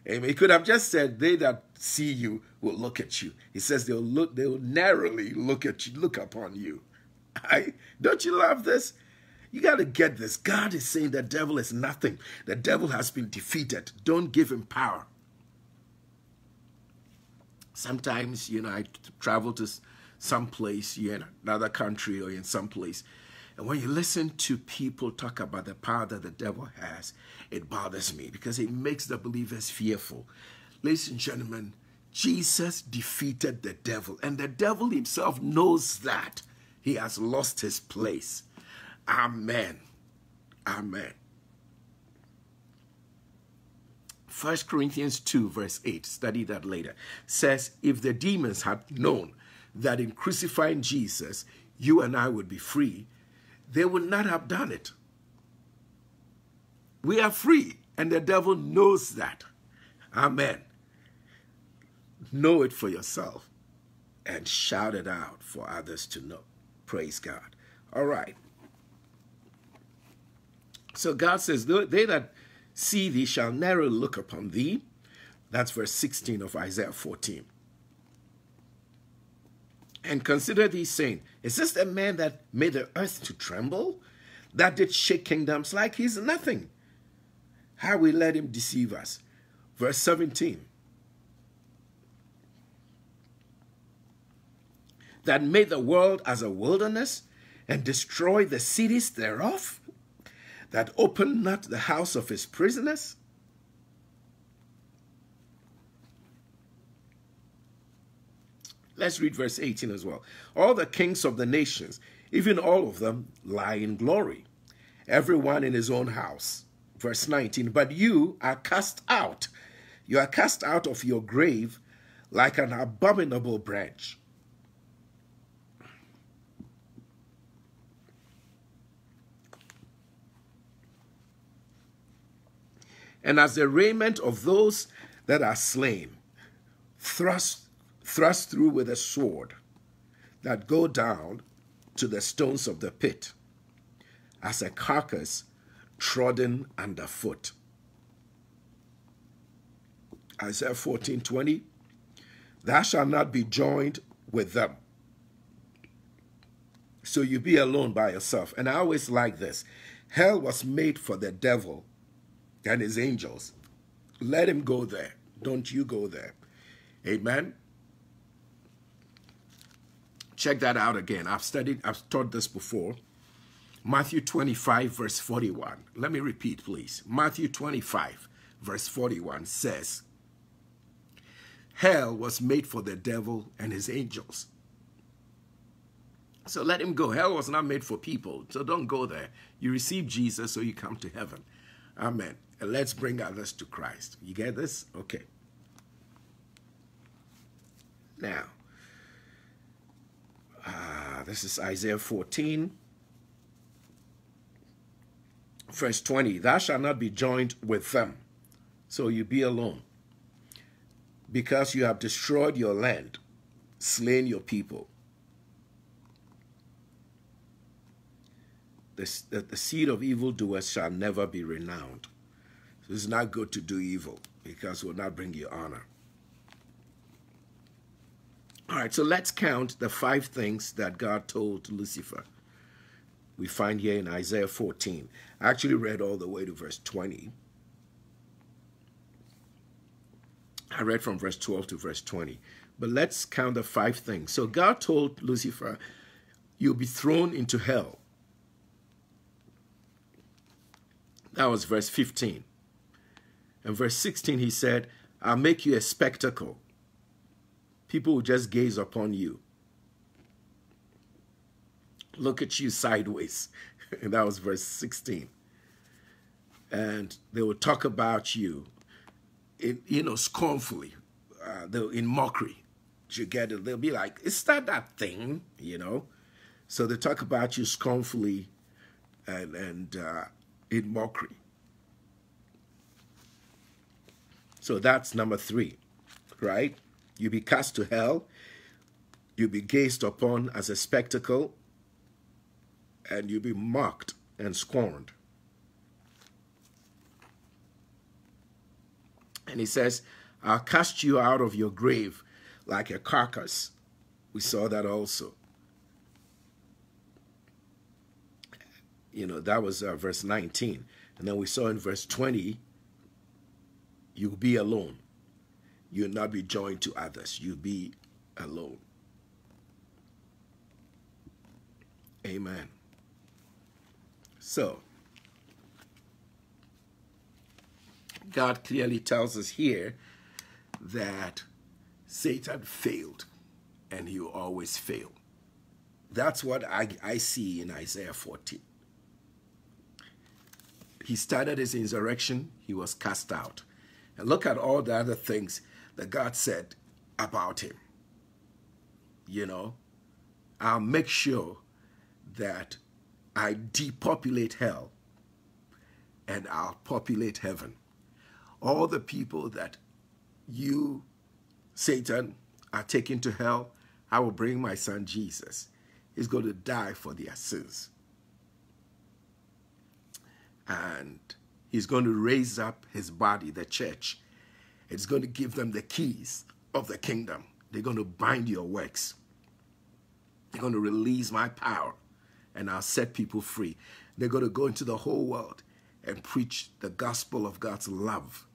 He could have just said, "They that see you will look at you." He says they'll look, they will narrowly look at you, look upon you. I, don't you love this? You got to get this. God is saying the devil is nothing. The devil has been defeated. Don't give him power. Sometimes, you know, I travel to some you're in another country or in some place, and when you listen to people talk about the power that the devil has, it bothers me because it makes the believers fearful. Ladies and gentlemen, Jesus defeated the devil, and the devil himself knows that he has lost his place. Amen. Amen. 1 Corinthians 2, verse 8, study that later, says, If the demons had known that in crucifying Jesus, you and I would be free, they would not have done it. We are free, and the devil knows that. Amen. Know it for yourself and shout it out for others to know. Praise God. All right. So God says, They that see thee shall narrowly look upon thee. That's verse 16 of Isaiah 14. And consider thee, saying, Is this the man that made the earth to tremble? That did shake kingdoms like he's nothing. How we let him deceive us. Verse 17. That made the world as a wilderness and destroy the cities thereof? that opened not the house of his prisoners? Let's read verse 18 as well. All the kings of the nations, even all of them, lie in glory, everyone in his own house. Verse 19, but you are cast out. You are cast out of your grave like an abominable branch. and as the raiment of those that are slain, thrust, thrust through with a sword, that go down to the stones of the pit, as a carcass trodden underfoot. Isaiah 14 20, thou shalt not be joined with them. So you be alone by yourself. And I always like this. Hell was made for the devil and his angels. Let him go there. Don't you go there. Amen. Check that out again. I've studied, I've taught this before. Matthew 25, verse 41. Let me repeat, please. Matthew 25, verse 41 says, Hell was made for the devil and his angels. So let him go. Hell was not made for people, so don't go there. You receive Jesus, so you come to heaven. Amen and let's bring others to Christ. You get this? Okay. Now, uh, this is Isaiah 14, verse 20. Thou shalt not be joined with them, so you be alone, because you have destroyed your land, slain your people. The, the, the seed of evildoers shall never be renowned. So It's not good to do evil because it will not bring you honor. All right, so let's count the five things that God told Lucifer. We find here in Isaiah 14. I actually read all the way to verse 20. I read from verse 12 to verse 20. But let's count the five things. So God told Lucifer, You'll be thrown into hell That was verse 15. And verse 16, he said, I'll make you a spectacle. People will just gaze upon you. Look at you sideways. and that was verse 16. And they will talk about you, in, you know, scornfully, uh, in mockery. You get it? They'll be like, "Is that that thing?" You know. So they talk about you scornfully, and and uh, in mockery. So that's number three, right? You be cast to hell. You'll be gazed upon as a spectacle, and you'll be mocked and scorned. And he says, I'll cast you out of your grave like a carcass. We saw that also. You know, that was uh, verse 19. And then we saw in verse 20, you'll be alone. You'll not be joined to others. You'll be alone. Amen. So, God clearly tells us here that Satan failed and he will always fail. That's what I, I see in Isaiah 14. He started his insurrection, he was cast out. And look at all the other things that God said about him. You know, I'll make sure that I depopulate hell and I'll populate heaven all the people that you, Satan, are taking to hell, I will bring my son Jesus. He's going to die for their sins. And he's going to raise up his body, the church. It's going to give them the keys of the kingdom. They're going to bind your works. They're going to release my power, and I'll set people free. They're going to go into the whole world and preach the gospel of God's love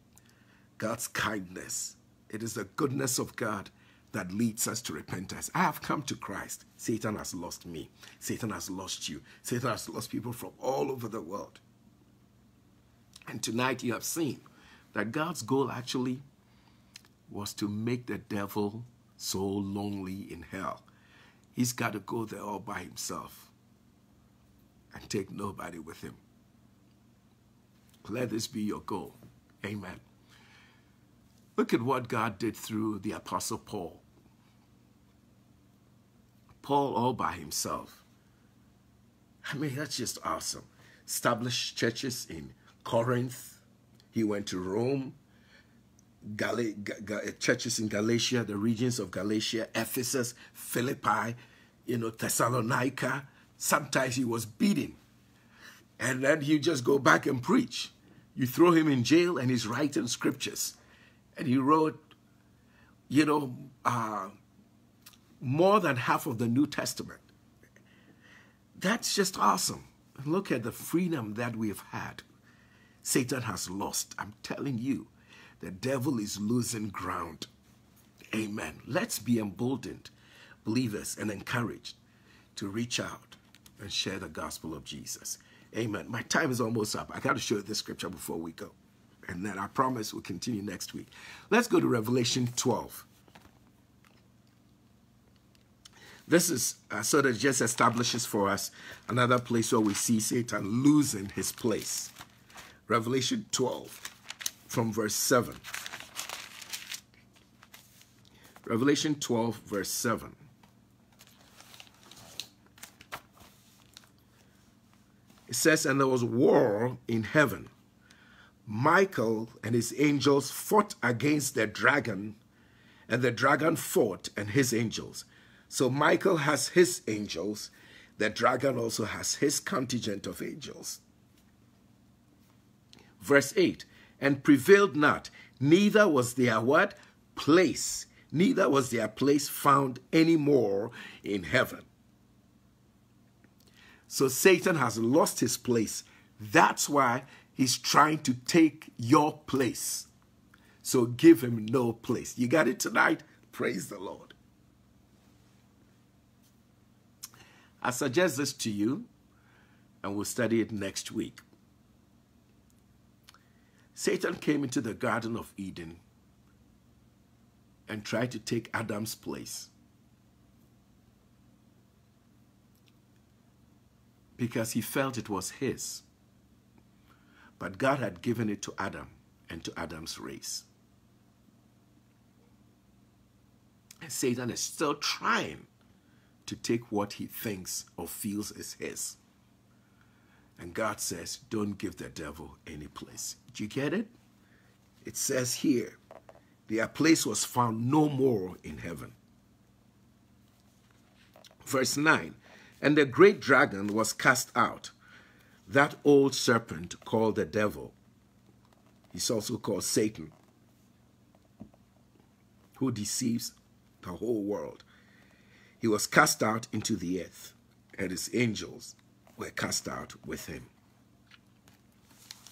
God's kindness. It is the goodness of God that leads us to repentance. I have come to Christ. Satan has lost me. Satan has lost you. Satan has lost people from all over the world. And tonight you have seen that God's goal actually was to make the devil so lonely in hell. He's got to go there all by himself and take nobody with him. Let this be your goal. Amen. Look at what God did through the Apostle Paul. Paul all by himself. I mean, that's just awesome. Established churches in Corinth. He went to Rome. Gal- churches in Galatia, the regions of Galatia, Ephesus, Philippi, you know, Thessalonica. Sometimes he was beaten. And then he just go back and preach. You throw him in jail and he's writing scriptures and he wrote, you know, uh, more than half of the New Testament. That's just awesome. Look at the freedom that we've had. Satan has lost. I'm telling you, the devil is losing ground. Amen. Let's be emboldened, believers, and encouraged to reach out and share the gospel of Jesus. Amen. My time is almost up. I got to show you this scripture before we go and then I promise we'll continue next week. Let's go to Revelation 12. This is uh, sort of just establishes for us another place where we see Satan losing his place. Revelation 12, from verse 7. Revelation 12, verse 7. It says, And there was war in heaven. Michael and his angels fought against the dragon, and the dragon fought and his angels. So Michael has his angels, the dragon also has his contingent of angels. Verse 8 And prevailed not, neither was their what? Place, neither was their place found any more in heaven. So Satan has lost his place. That's why He's trying to take your place. So give him no place. You got it tonight? Praise the Lord. I suggest this to you, and we'll study it next week. Satan came into the Garden of Eden and tried to take Adam's place. Because he felt it was his. But God had given it to Adam and to Adam's race. And Satan is still trying to take what he thinks or feels is his. And God says, don't give the devil any place. Do you get it? It says here, their place was found no more in heaven. Verse 9, and the great dragon was cast out, that old serpent called the devil. He's also called Satan, who deceives the whole world. He was cast out into the earth, and his angels were cast out with him.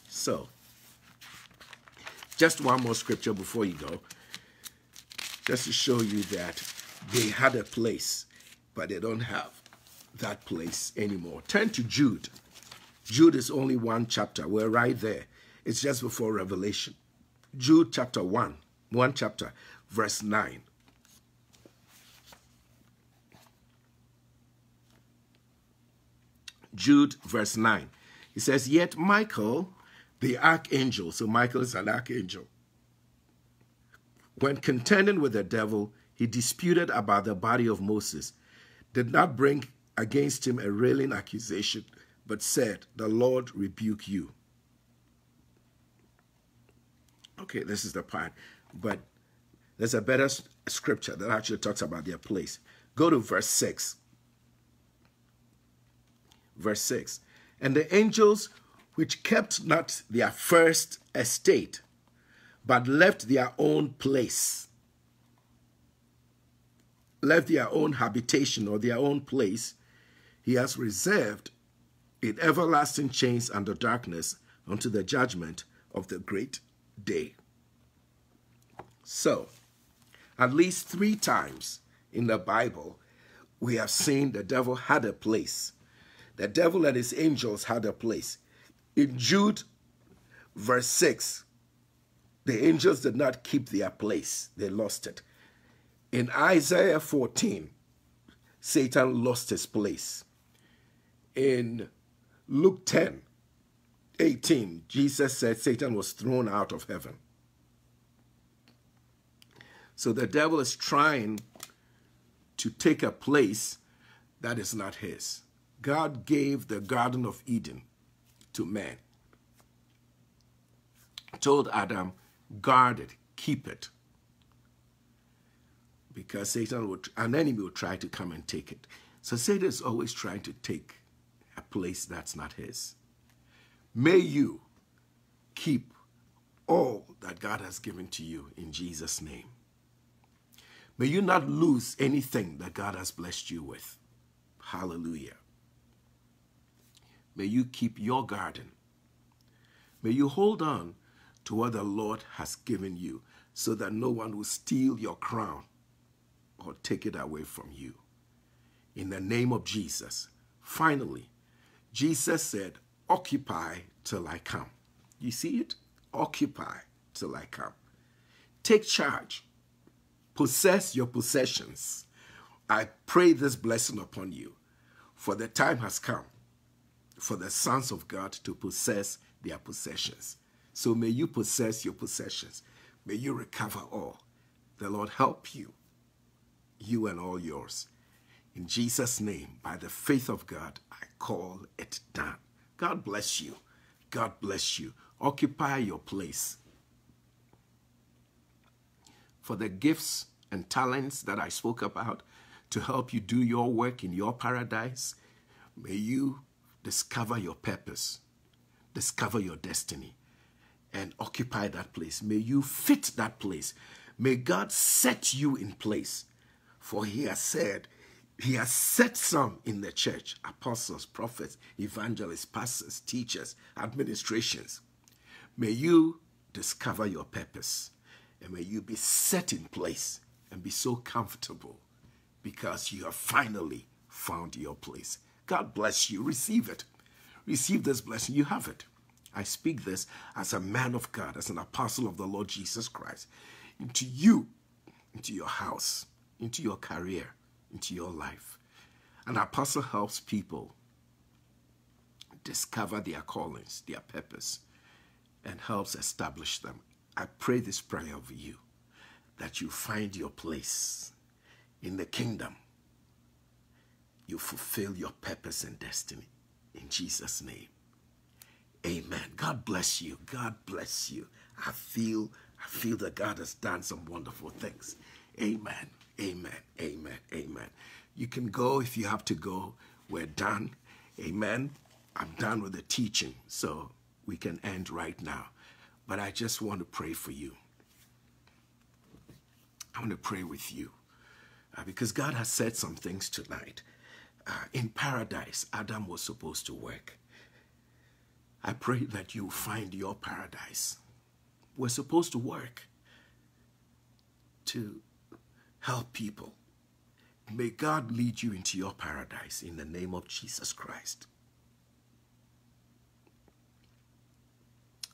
So, just one more scripture before you go, just to show you that they had a place, but they don't have that place anymore. Turn to Jude. Jude is only one chapter. We're right there. It's just before Revelation. Jude chapter 1, one chapter, verse 9. Jude, verse 9. He says, Yet Michael, the archangel, so Michael is an archangel, when contending with the devil, he disputed about the body of Moses, did not bring against him a railing accusation, but said, The Lord rebuke you. Okay, this is the part. But there's a better scripture that actually talks about their place. Go to verse 6. Verse 6 And the angels which kept not their first estate, but left their own place, left their own habitation or their own place, he has reserved in everlasting chains under darkness unto the judgment of the great day. So, at least three times in the Bible, we have seen the devil had a place the devil and his angels had a place. In Jude, verse 6, the angels did not keep their place, they lost it. In Isaiah 14, Satan lost his place. In Luke 10, 18, Jesus said Satan was thrown out of heaven. So the devil is trying to take a place that is not his. God gave the Garden of Eden to man. Told Adam, guard it, keep it. Because Satan would, an enemy would try to come and take it. So Satan is always trying to take a place that's not his. May you keep all that God has given to you in Jesus' name. May you not lose anything that God has blessed you with. Hallelujah. May you keep your garden. May you hold on to what the Lord has given you so that no one will steal your crown or take it away from you. In the name of Jesus. Finally, Jesus said, Occupy till I come. You see it? Occupy till I come. Take charge. Possess your possessions. I pray this blessing upon you, for the time has come for the sons of God to possess their possessions. So may you possess your possessions. May you recover all. The Lord help you, you and all yours. In Jesus' name, by the faith of God, I call it done. God bless you. God bless you. Occupy your place. For the gifts and talents that I spoke about to help you do your work in your paradise, may you discover your purpose, discover your destiny, and occupy that place. May you fit that place. May God set you in place. For he has said, he has set some in the church apostles, prophets, evangelists, pastors, teachers, administrations. May you discover your purpose and may you be set in place and be so comfortable because you have finally found your place. God bless you. Receive it. Receive this blessing. You have it. I speak this as a man of God, as an apostle of the Lord Jesus Christ, into you, into your house, into your career, into your life. An apostle helps people discover their callings, their purpose, and helps establish them. I pray this prayer over you that you find your place in the kingdom. You fulfill your purpose and destiny. In Jesus' name. Amen. God bless you. God bless you. I feel I feel that God has done some wonderful things. Amen. Amen. Amen. Amen. You can go if you have to go. We're done. Amen. I'm done with the teaching, so we can end right now. But I just want to pray for you. I want to pray with you uh, because God has said some things tonight. Uh, in paradise, Adam was supposed to work. I pray that you find your paradise. We're supposed to work to help people. May God lead you into your paradise in the name of Jesus Christ.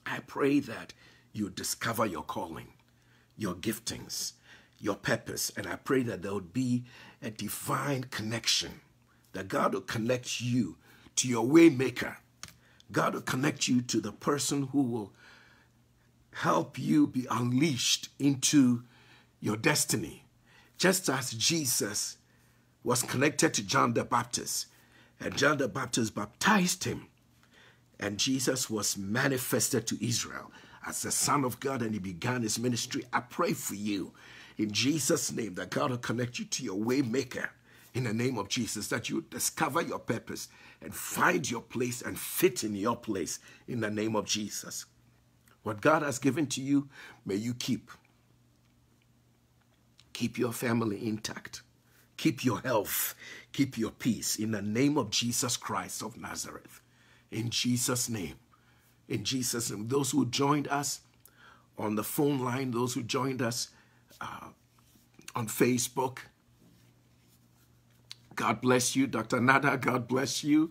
I pray that you discover your calling, your giftings, your purpose, and I pray that there would be a divine connection, that God will connect you to your waymaker. God will connect you to the person who will help you be unleashed into your destiny. Just as Jesus was connected to John the Baptist, and John the Baptist baptized him and Jesus was manifested to Israel as the Son of God and he began his ministry. I pray for you in Jesus' name that God will connect you to your waymaker in the name of Jesus, that you discover your purpose and find your place and fit in your place in the name of Jesus. What God has given to you, may you keep. Keep your family intact. Keep your health. Keep your peace in the name of Jesus Christ of Nazareth in Jesus' name. In Jesus' name. Those who joined us on the phone line, those who joined us uh, on Facebook, God bless you. Dr. Nada, God bless you.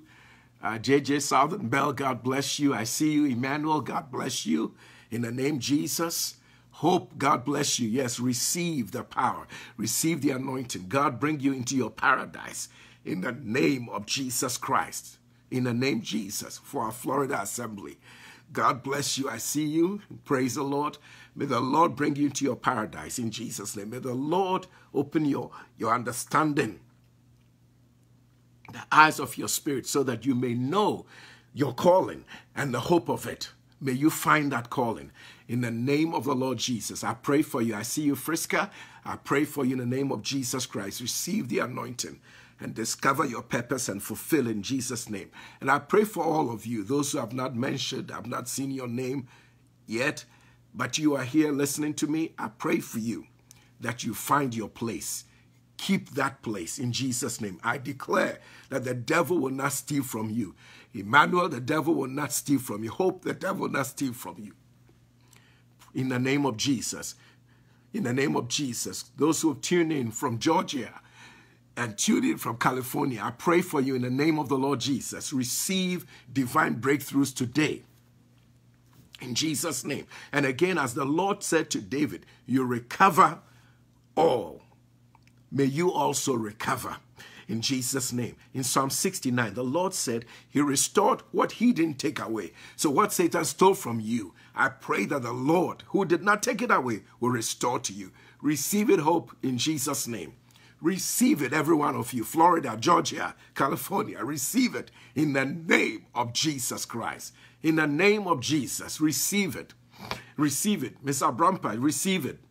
Uh, JJ Southern Bell, God bless you. I see you. Emmanuel, God bless you. In the name Jesus. Hope, God bless you. Yes, receive the power, receive the anointing. God bring you into your paradise in the name of Jesus Christ in the name Jesus for our Florida Assembly. God bless you. I see you. Praise the Lord. May the Lord bring you into your paradise in Jesus' name. May the Lord open your, your understanding, the eyes of your spirit, so that you may know your calling and the hope of it. May you find that calling in the name of the Lord Jesus. I pray for you. I see you, Friska. I pray for you in the name of Jesus Christ. Receive the anointing and discover your purpose and fulfill in Jesus' name. And I pray for all of you, those who have not mentioned, have not seen your name yet, but you are here listening to me. I pray for you that you find your place. Keep that place in Jesus' name. I declare that the devil will not steal from you. Emmanuel, the devil will not steal from you. Hope, the devil will not steal from you. In the name of Jesus. In the name of Jesus. Those who have tuned in from Georgia, and tuned in from California, I pray for you in the name of the Lord Jesus. Receive divine breakthroughs today. In Jesus' name. And again, as the Lord said to David, you recover all. May you also recover in Jesus' name. In Psalm 69, the Lord said he restored what he didn't take away. So what Satan stole from you, I pray that the Lord, who did not take it away, will restore to you. Receive it, hope, in Jesus' name. Receive it, every one of you. Florida, Georgia, California, receive it in the name of Jesus Christ. In the name of Jesus, receive it. Receive it. Miss Abrampa, receive it.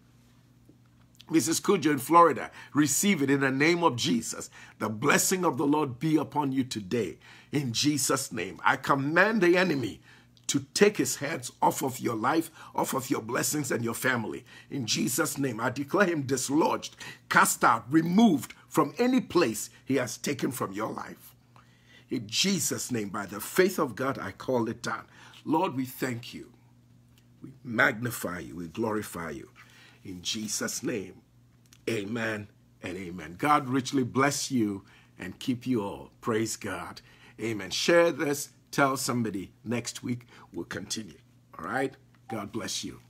Mrs. Kujo in Florida, receive it in the name of Jesus. The blessing of the Lord be upon you today. In Jesus' name, I command the enemy to take his hands off of your life, off of your blessings and your family. In Jesus' name, I declare him dislodged, cast out, removed from any place he has taken from your life. In Jesus' name, by the faith of God, I call it down. Lord, we thank you. We magnify you. We glorify you. In Jesus' name, amen and amen. God richly bless you and keep you all. Praise God. Amen. Share this Tell somebody next week we'll continue. All right? God bless you.